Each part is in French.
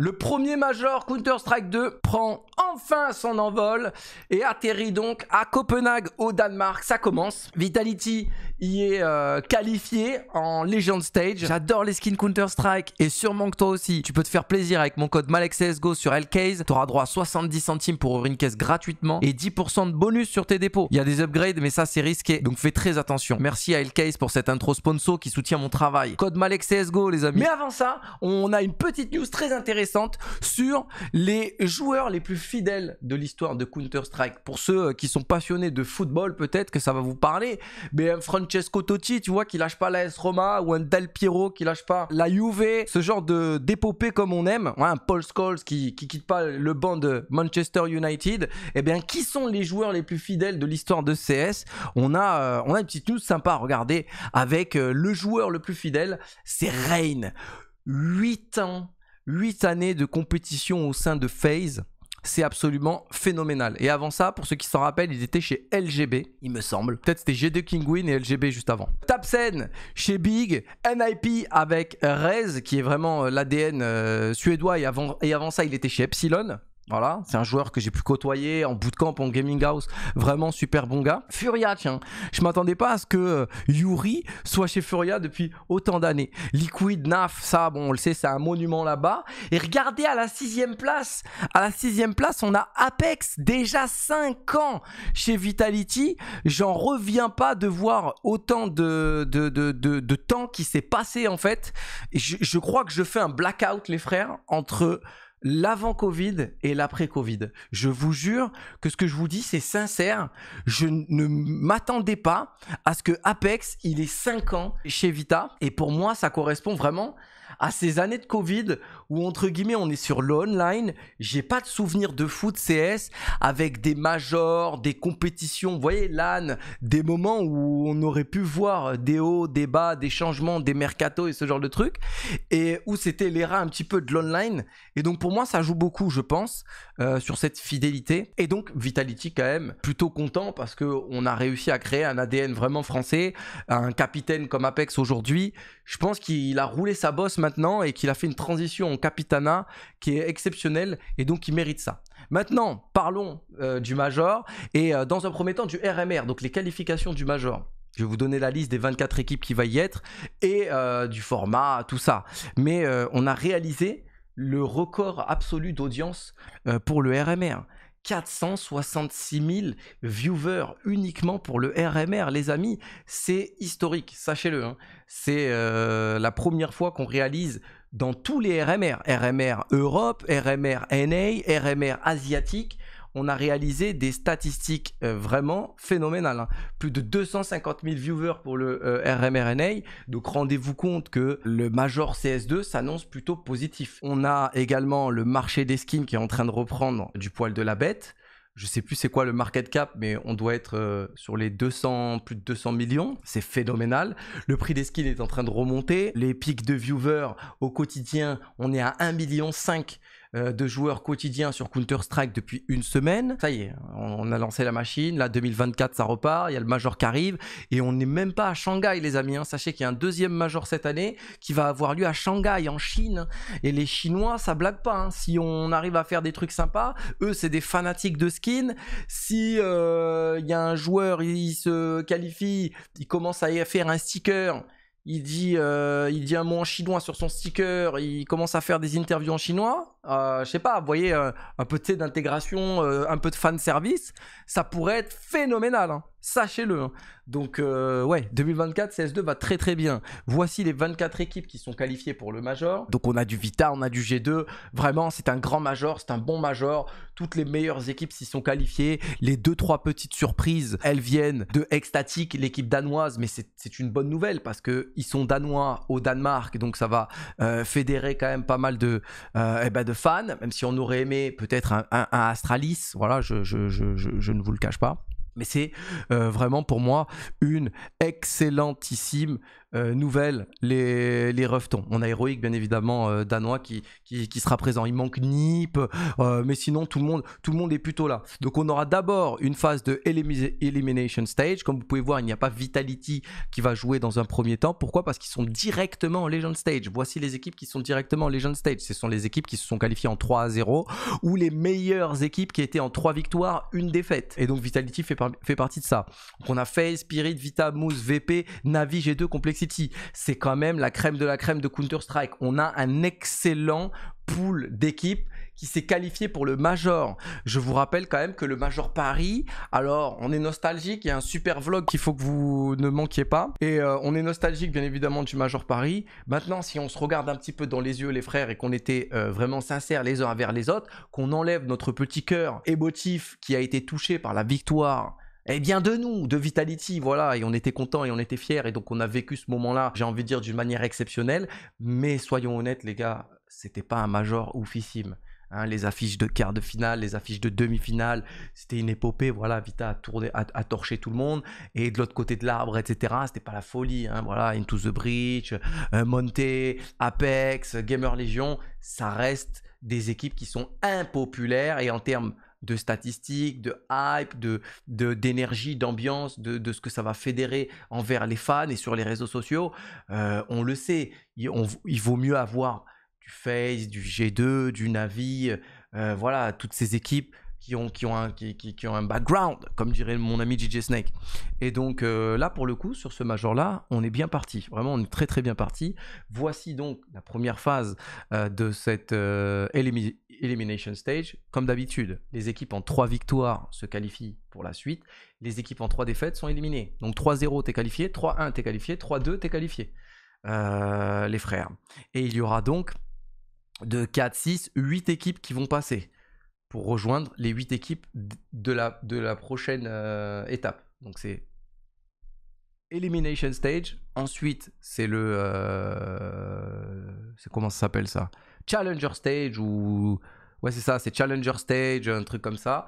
Le premier major Counter-Strike 2 prend enfin son envol et atterrit donc à Copenhague au Danemark. Ça commence. Vitality y est euh, qualifié en Legend Stage. J'adore les skins Counter-Strike et sûrement que toi aussi. Tu peux te faire plaisir avec mon code MalexCSGO sur Lcase. Tu auras droit à 70 centimes pour ouvrir une caisse gratuitement et 10% de bonus sur tes dépôts. Il y a des upgrades mais ça c'est risqué donc fais très attention. Merci à Lcase pour cette intro sponsor qui soutient mon travail. Code MalexCSGO les amis. Mais avant ça, on a une petite news très intéressante sur les joueurs les plus fidèles de l'histoire de Counter-Strike. Pour ceux euh, qui sont passionnés de football, peut-être que ça va vous parler. Mais un Francesco Totti, tu vois, qui lâche pas la S Roma, ou un Del Piero qui lâche pas la Juve, ce genre d'épopée comme on aime. un Paul Scholes qui, qui quitte pas le banc de Manchester United. Eh bien, qui sont les joueurs les plus fidèles de l'histoire de CS On a, euh, on a une petite news sympa à regarder avec euh, le joueur le plus fidèle, c'est Rain. 8 ans 8 années de compétition au sein de FaZe. C'est absolument phénoménal. Et avant ça, pour ceux qui s'en rappellent, il était chez LGB, il me semble. Peut-être c'était G2 Kingwin et LGB juste avant. Tapsen chez Big, NIP avec Rez, qui est vraiment euh, l'ADN euh, suédois. Et avant, et avant ça, il était chez Epsilon. Voilà, c'est un joueur que j'ai pu côtoyer en bootcamp, en gaming house. Vraiment super bon gars. Furia, tiens. Je m'attendais pas à ce que euh, Yuri soit chez Furia depuis autant d'années. Liquid, Naf, ça, bon, on le sait, c'est un monument là-bas. Et regardez à la sixième place. À la sixième place, on a Apex. Déjà 5 ans chez Vitality. J'en reviens pas de voir autant de, de, de, de, temps qui s'est passé en fait. Je, je crois que je fais un blackout, les frères, entre l'avant-Covid et l'après-Covid. Je vous jure que ce que je vous dis, c'est sincère. Je ne m'attendais pas à ce que Apex, il ait 5 ans chez Vita. Et pour moi, ça correspond vraiment à ces années de Covid où entre guillemets on est sur l'online, j'ai pas de souvenir de foot CS avec des majors, des compétitions, vous voyez LAN, des moments où on aurait pu voir des hauts, des bas, des changements, des mercatos et ce genre de trucs et où c'était l'era un petit peu de l'online. Et donc pour moi ça joue beaucoup je pense euh, sur cette fidélité. Et donc Vitality quand même plutôt content parce que on a réussi à créer un ADN vraiment français, un capitaine comme Apex aujourd'hui, je pense qu'il a roulé sa bosse et qu'il a fait une transition Capitana qui est exceptionnel et donc il mérite ça. Maintenant, parlons euh, du Major et euh, dans un premier temps du RMR, donc les qualifications du Major. Je vais vous donner la liste des 24 équipes qui va y être et euh, du format, tout ça. Mais on a réalisé le record absolu d'audience pour le RMR. 466 000 viewers uniquement pour le RMR, les amis, c'est historique, sachez-le. Hein. C'est la première fois qu'on réalise dans tous les RMR, RMR Europe, RMR NA, RMR asiatique, on a réalisé des statistiques euh, vraiment phénoménales. Hein. Plus de 250 000 viewers pour le euh, RMR NA. Donc rendez-vous compte que le Major CS2 s'annonce plutôt positif. On a également le marché des skins qui est en train de reprendre du poil de la bête je sais plus c'est quoi le market cap, mais on doit être euh, sur les 200, plus de 200 millions. C'est phénoménal. Le prix des skins est en train de remonter. Les pics de viewers au quotidien, on est à 1,5 million euh, de joueurs quotidiens sur Counter-Strike depuis une semaine. Ça y est, on a lancé la machine. Là, 2024, ça repart. Il y a le Major qui arrive. Et on n'est même pas à Shanghai, les amis. Hein. Sachez qu'il y a un deuxième Major cette année qui va avoir lieu à Shanghai, en Chine. Et les Chinois, ça blague pas. Hein. Si on arrive à faire des trucs sympas, eux, c'est des fanatiques de skin. Si euh, il y a un joueur, il se qualifie, il commence à faire un sticker il dit, euh, il dit un mot en chinois sur son sticker, il commence à faire des interviews en chinois. Euh, je sais pas, vous voyez, euh, un peu d'intégration, un peu de fan service, ça pourrait être phénoménal. Hein. Sachez-le. Hein. Donc, euh, ouais, 2024, CS2 va très très bien. Voici les 24 équipes qui sont qualifiées pour le Major. Donc, on a du Vita, on a du G2. Vraiment, c'est un grand Major, c'est un bon Major. Toutes les meilleures équipes s'y sont qualifiées. Les deux, trois petites surprises, elles viennent de Ecstatic, l'équipe danoise. Mais c'est une bonne nouvelle parce qu'ils sont danois au Danemark. Donc, ça va euh, fédérer quand même pas mal de, euh, eh ben de fans. Même si on aurait aimé peut-être un, Astralis. Voilà, je ne vous le cache pas. Mais c'est euh, vraiment pour moi une excellentissime nouvelle, les, les rejetons. On a Heroic, bien évidemment, danois, qui, qui, qui, sera présent. Il manque Nip, mais sinon, tout le, monde, tout le monde est plutôt là. Donc, on aura d'abord une phase de Elimination Stage. Comme vous pouvez voir, il n'y a pas Vitality qui va jouer dans un premier temps. Pourquoi? Parce qu'ils sont directement en Legend Stage. Voici les équipes qui sont directement en Legend Stage. Ce sont les équipes qui se sont qualifiées en 3 à 0 ou les meilleures équipes qui étaient en 3 victoires, une défaite. Et donc Vitality fait, fait partie de ça. Donc on a Face, Spirit, Vita, Moose, VP, Navi, G2, C'est quand même la crème de la crème de Counter-Strike. On a un excellent pool d'équipes qui s'est qualifié pour le Major. Je vous rappelle quand même que le Major Paris, alors on est nostalgique, il y a un super vlog qu'il faut que vous ne manquiez pas. Et euh, on est nostalgique bien évidemment du Major Paris. Maintenant, si on se regarde un petit peu dans les yeux les frères et qu'on était euh, vraiment sincères les uns envers les autres, qu'on enlève notre petit cœur émotif qui a été touché par la victoire eh bien de nous, de Vitality, voilà, et on était content et on était fiers, et donc on a vécu ce moment-là, j'ai envie de dire d'une manière exceptionnelle, mais soyons honnêtes les gars, c'était pas un major oufissime. Hein, les affiches de quart de finale, les affiches de demi-finale, c'était une épopée. Voilà, Vita a, tourné, a, torché tout le monde. Et de l'autre côté de l'arbre, etc., c'était pas la folie. Hein, voilà, Into the Breach, euh, Monte, Apex, Gamer Legion, ça reste des équipes qui sont impopulaires et en termes de statistiques, de hype, de d'énergie, d'ambiance, de, ce que ça va fédérer envers les fans et sur les réseaux sociaux, euh, on le sait. il vaut mieux avoir du Face, du G2, du Navi, euh, voilà, toutes ces équipes qui ont, qui, ont un, qui, qui, ont un background, comme dirait mon ami DJ Snake. Et donc euh, là, pour le coup, sur ce major-là, on est bien parti. Vraiment, on est très très bien parti. Voici donc la première phase euh, de cette Elimination Stage. Comme d'habitude, les équipes en 3 victoires se qualifient pour la suite. Les équipes en 3 défaites sont éliminées. Donc 3-0, t'es qualifié. 3-1, t'es qualifié. 3-2, t'es qualifié. les frères. Et il y aura donc de 4, 6, 8 équipes qui vont passer pour rejoindre les 8 équipes de la, prochaine euh, étape. Donc c'est Elimination Stage. Ensuite, c'est le. Euh, c'est comment ça s'appelle ça? Challenger Stage ou. Ouais, c'est ça, c'est Challenger Stage, un truc comme ça.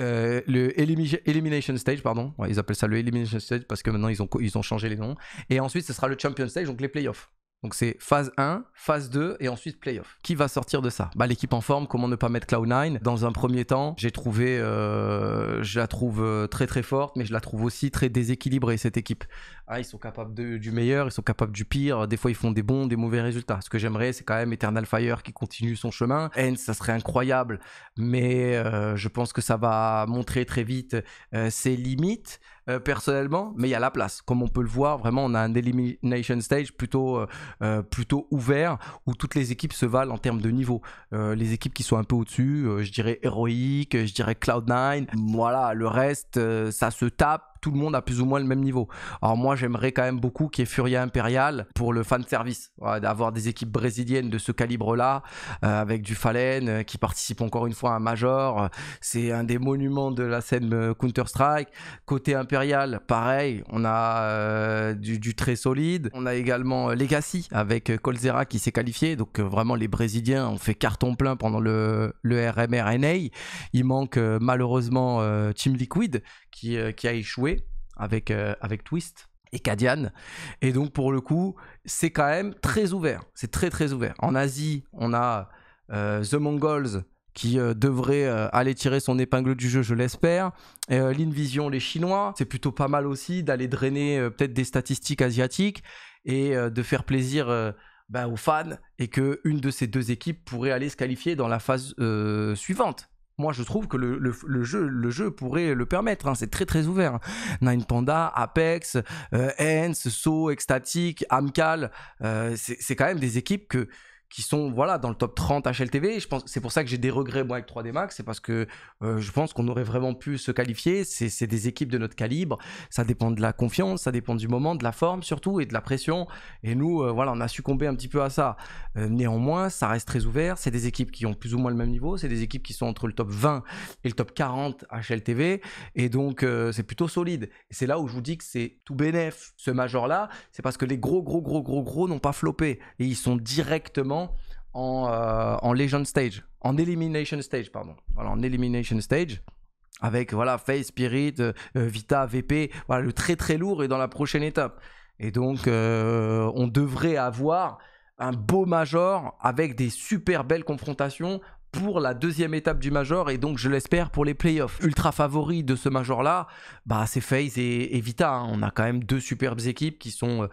Euh, le Elimination Stage, pardon. ils appellent ça le Elimination Stage parce que maintenant ils ont, ils ont changé les noms. Et ensuite, ce sera le Champion Stage, donc les playoffs. Donc c'est phase 1, phase 2 et ensuite playoff. Qui va sortir de ça? Bah l'équipe en forme, comment ne pas mettre Cloud9 Dans un premier temps, j'ai trouvé, euh, je la trouve euh, très très forte, mais je la trouve aussi très déséquilibrée cette équipe. Ah, ils sont capables du meilleur, ils sont capables du pire. Des fois ils font des bons, des mauvais résultats. Ce que j'aimerais, c'est quand même Eternal Fire qui continue son chemin. Hens, ça serait incroyable, mais euh, je pense que ça va montrer très vite ses limites. Euh, personnellement, mais il y a la place. Comme on peut le voir, vraiment, on a un elimination stage plutôt, euh, euh, plutôt ouvert où toutes les équipes se valent en termes de niveau. les équipes qui sont un peu au-dessus, je dirais Heroic, je dirais Cloud9, voilà, le reste, ça se tape tout le monde a plus ou moins le même niveau. Alors moi, j'aimerais quand même beaucoup qu'il y ait Furia Imperial pour le fan service, d'avoir des équipes brésiliennes de ce calibre-là, euh, avec du Fallen euh, qui participe encore une fois à un Major. C'est un des monuments de la scène euh, Counter-Strike. Côté Imperial, pareil, on a du, très solide. On a également Legacy avec Colzera qui s'est qualifié. Donc vraiment, les Brésiliens ont fait carton plein pendant le, le RMR Il manque malheureusement Team Liquid qui, qui a échoué avec, euh, avec Twist et Kadian. Et donc, pour le coup, c'est quand même très ouvert. C'est très, très ouvert. En Asie, on a euh, The Mongols qui euh, devrait aller tirer son épingle du jeu, je l'espère. L'Invision, les Chinois, c'est plutôt pas mal aussi d'aller drainer peut-être des statistiques asiatiques et de faire plaisir bah, aux fans et que une de ces deux équipes pourrait aller se qualifier dans la phase suivante. Moi, je trouve que le, jeu, pourrait le permettre. Hein. C'est très très ouvert. Nine Panda, Apex, euh, Hens, So, Ecstatic, Amcal, euh, c'est quand même des équipes que qui sont voilà dans le top 30 HLTV. Je pense c'est pour ça que j'ai des regrets moi avec 3D Max, c'est parce que euh, je pense qu'on aurait vraiment pu se qualifier. C'est des équipes de notre calibre. Ça dépend de la confiance, ça dépend du moment, de la forme surtout et de la pression. Et nous, euh, voilà, on a succombé un petit peu à ça. Euh, néanmoins, ça reste très ouvert. C'est des équipes qui ont plus ou moins le même niveau. C'est des équipes qui sont entre le top 20 et le top 40 HLTV. Et donc, c'est plutôt solide. C'est là où je vous dis que c'est tout bénef ce major là. C'est parce que les gros, gros, gros, gros, gros n'ont pas floppé et ils sont directement en, euh, en Legend Stage, en Elimination Stage, pardon. Voilà, en Elimination Stage avec voilà Face, Spirit, euh, Vita, VP, voilà le très très lourd et dans la prochaine étape. Et donc, euh, on devrait avoir un beau major avec des super belles confrontations pour la deuxième étape du major et donc je l'espère pour les playoffs. Ultra favoris de ce major là, bah c'est FaZe et, Vita. Hein. On a quand même deux superbes équipes qui sont euh,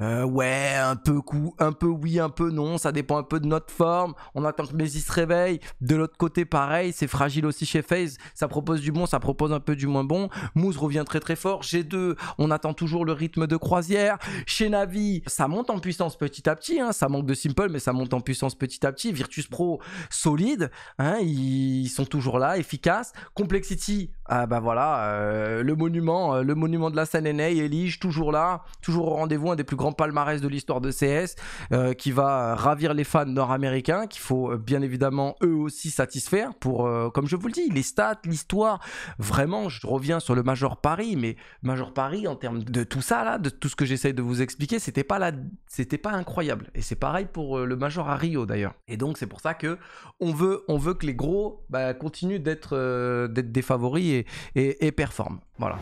euh, ouais, un peu coup, un peu oui, un peu non, ça dépend un peu de notre forme. On attend que Messi se réveille. De l'autre côté, pareil, c'est fragile aussi chez FaZe. Ça propose du bon, ça propose un peu du moins bon. Moose revient très très fort. G2, on attend toujours le rythme de croisière. Chez Navi, ça monte en puissance petit à petit. Hein. Ça manque de simple, mais ça monte en puissance petit à petit. Virtus Pro, solide. Hein. Ils sont toujours là, efficaces. Complexity, ah bah voilà, euh, le monument, euh, le monument de la NA, Elige, toujours là, toujours au rendez-vous, un des plus grands palmarès de l'histoire de CS, euh, qui va ravir les fans nord-américains, qu'il faut bien évidemment eux aussi satisfaire pour, comme je vous le dis, les stats, l'histoire. Vraiment, je reviens sur le Major Paris, mais Major Paris en termes de tout ça là, de tout ce que j'essaye de vous expliquer, c'était pas là, c'était pas incroyable. Et c'est pareil pour le Major à Rio d'ailleurs. Et donc c'est pour ça que on veut, on veut que les gros bah, continuent d'être, d'être des favoris et, performent. Voilà.